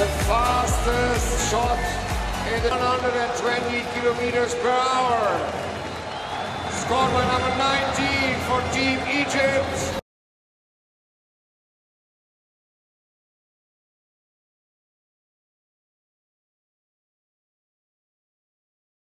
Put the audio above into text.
the fastest shot in 120 kilometers per hour. Scored number